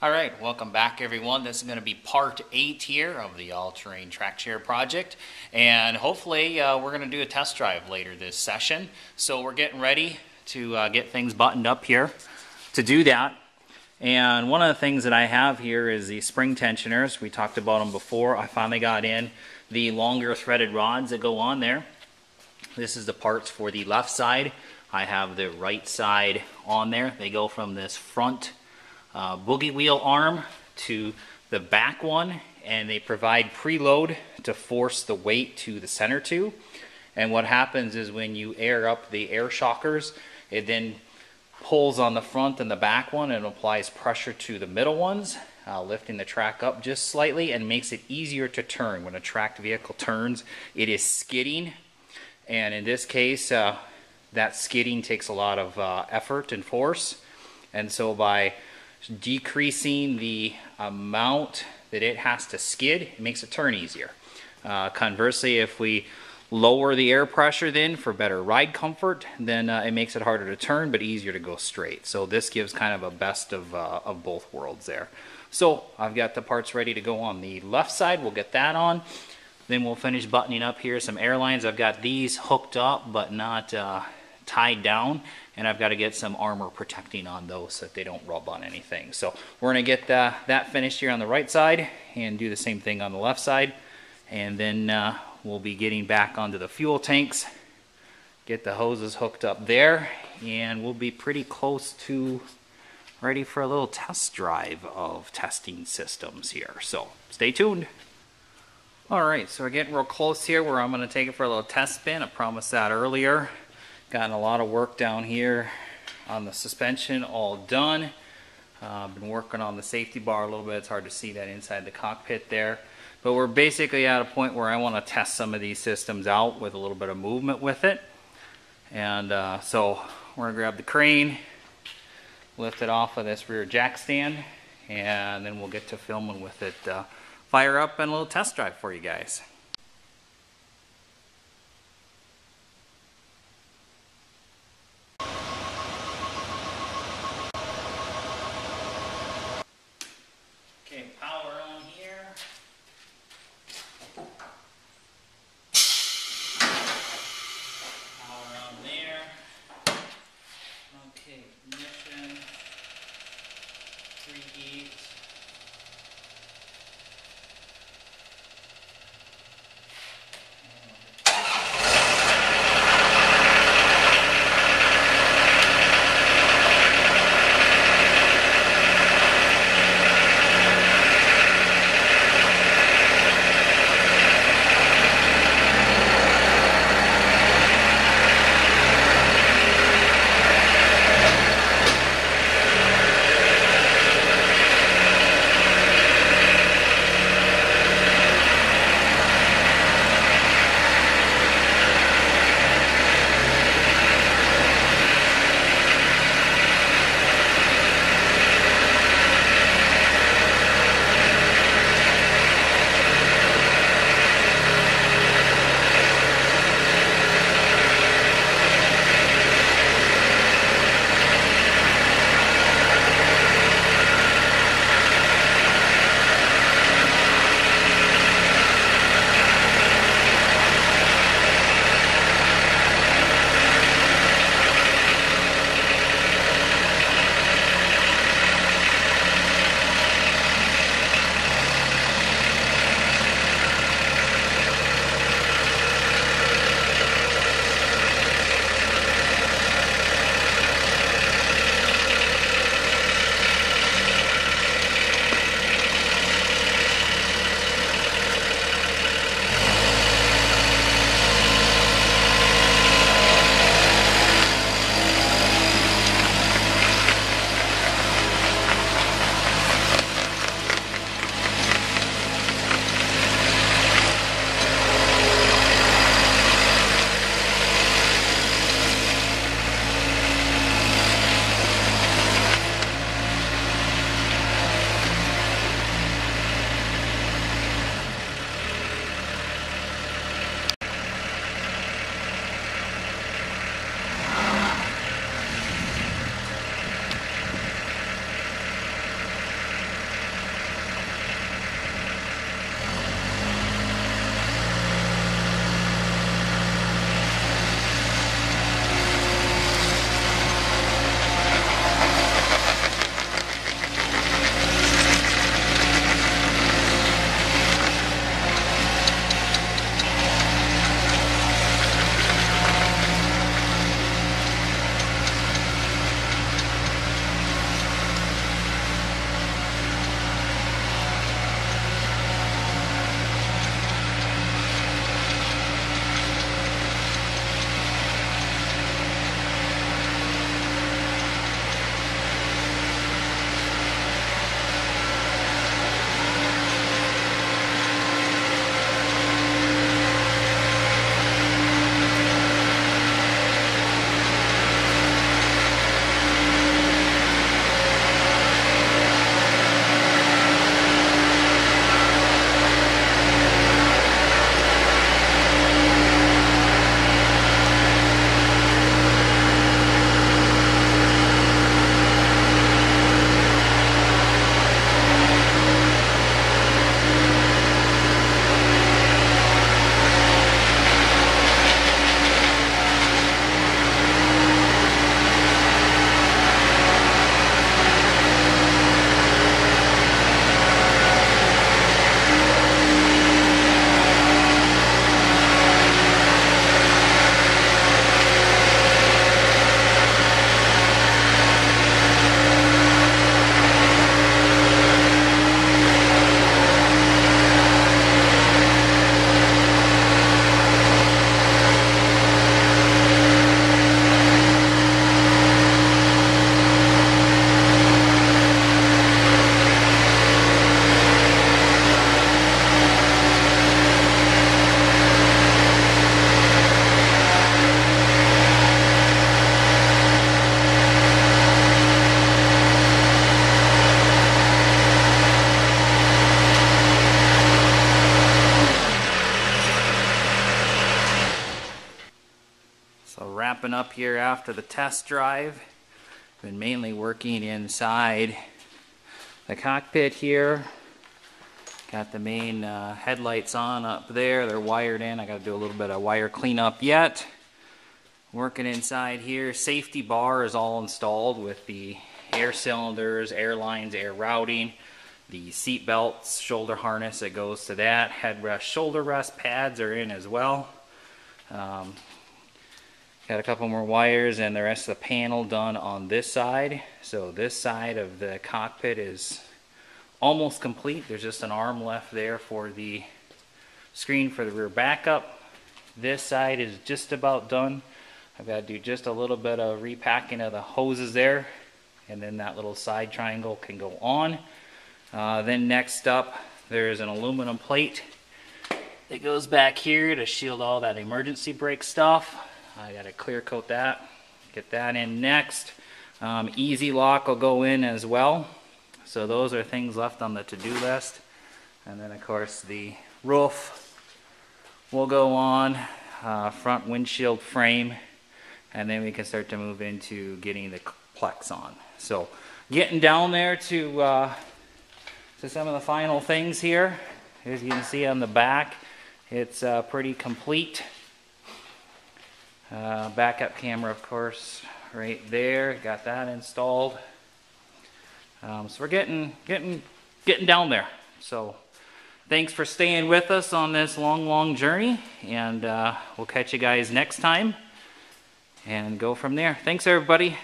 All right, welcome back everyone. This is going to be part eight here of the all-terrain track chair project. And hopefully uh, we're going to do a test drive later this session. So we're getting ready to uh, get things buttoned up here to do that. And one of the things that I have here is the spring tensioners. We talked about them before. I finally got in the longer threaded rods that go on there. This is the parts for the left side. I have the right side on there. They go from this front uh, bogie wheel arm to the back one and they provide preload to force the weight to the center tube. And what happens is when you air up the air shockers, it then pulls on the front and the back one and applies pressure to the middle ones, uh, lifting the track up just slightly and makes it easier to turn. When a tracked vehicle turns, it is skidding. And in this case, uh, that skidding takes a lot of uh, effort and force. And so by decreasing the amount that it has to skid, it makes it turn easier. Uh, conversely, if we lower the air pressure then for better ride comfort, then uh, it makes it harder to turn but easier to go straight. So this gives kind of a best of, uh, of both worlds there. So I've got the parts ready to go on the left side. We'll get that on. Then we'll finish buttoning up here some airlines. I've got these hooked up but not uh, tied down and I've got to get some armor protecting on those so that they don't rub on anything. So we're going to get uh, that finished here on the right side and do the same thing on the left side. And then uh, we'll be getting back onto the fuel tanks get the hoses hooked up there and we'll be pretty close to ready for a little test drive of testing systems here. So stay tuned. All right so we're getting real close here where I'm going to take it for a little test spin. I promised that earlier Gotten a lot of work down here on the suspension all done. Uh, been working on the safety bar a little bit. It's hard to see that inside the cockpit there. But we're basically at a point where I want to test some of these systems out with a little bit of movement with it. And uh, so we're going to grab the crane, lift it off of this rear jack stand, and then we'll get to filming with it. Uh, fire up and a little test drive for you guys. Wrapping up here after the test drive. Been mainly working inside the cockpit here. Got the main uh, headlights on up there. They're wired in. I got to do a little bit of wire cleanup yet. Working inside here. Safety bar is all installed with the air cylinders, air lines, air routing, the seat belts, shoulder harness that goes to that. Headrest, shoulder rest pads are in as well. Um, got a couple more wires and the rest of the panel done on this side. So this side of the cockpit is almost complete. There's just an arm left there for the screen for the rear backup. This side is just about done. I've got to do just a little bit of repacking of the hoses there and then that little side triangle can go on. Uh, then next up there's an aluminum plate that goes back here to shield all that emergency brake stuff. I got to clear coat that, get that in next. Um, EZ Lock will go in as well. So those are things left on the to-do list. And then of course the roof will go on, uh, front windshield frame, and then we can start to move into getting the Plex on. So getting down there to, uh, to some of the final things here. As you can see on the back, it's uh, pretty complete. Uh, backup camera, of course, right there. Got that installed. Um, so we're getting getting getting down there. So thanks for staying with us on this long, long journey, and uh, we'll catch you guys next time and go from there. Thanks, everybody.